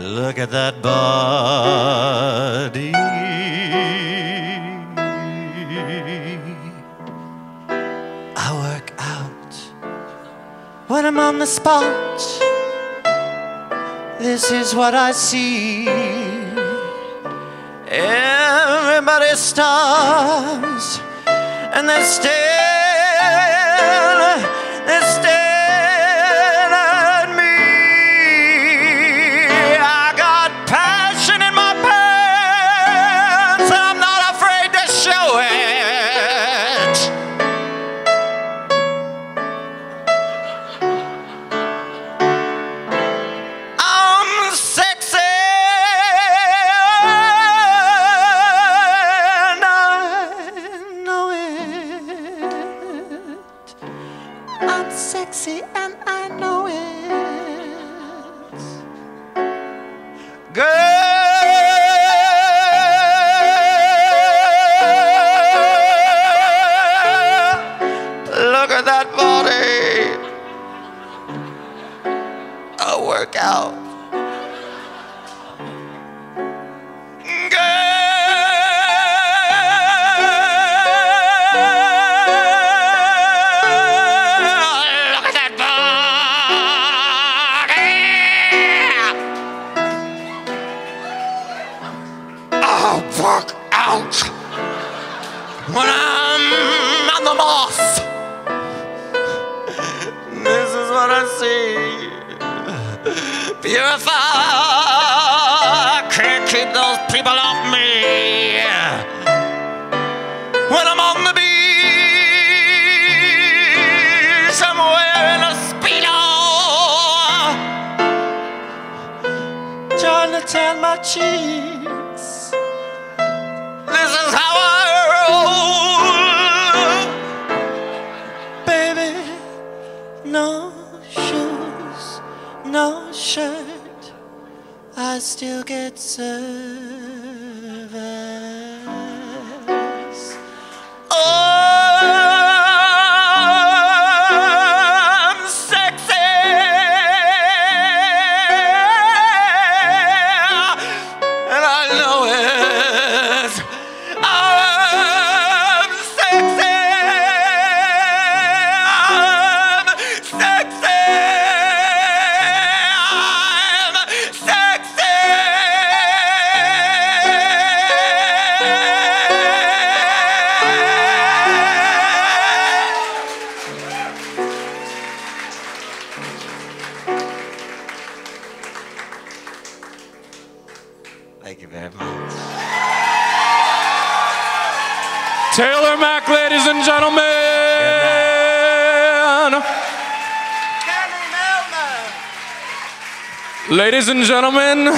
Look at that body. I work out when I'm on the spot. This is what I see. Everybody stops and they stare, I'm and I know it. Girl, look out when I'm on the moss. This is what I see. Purify. Can't keep those people off me. When I'm on the beach, I'm wearing a speedo, trying to tan my cheeks. No shoes, no shirt. I still get service. Thank you very much. Taylor Mac, ladies and gentlemen. Ladies and gentlemen,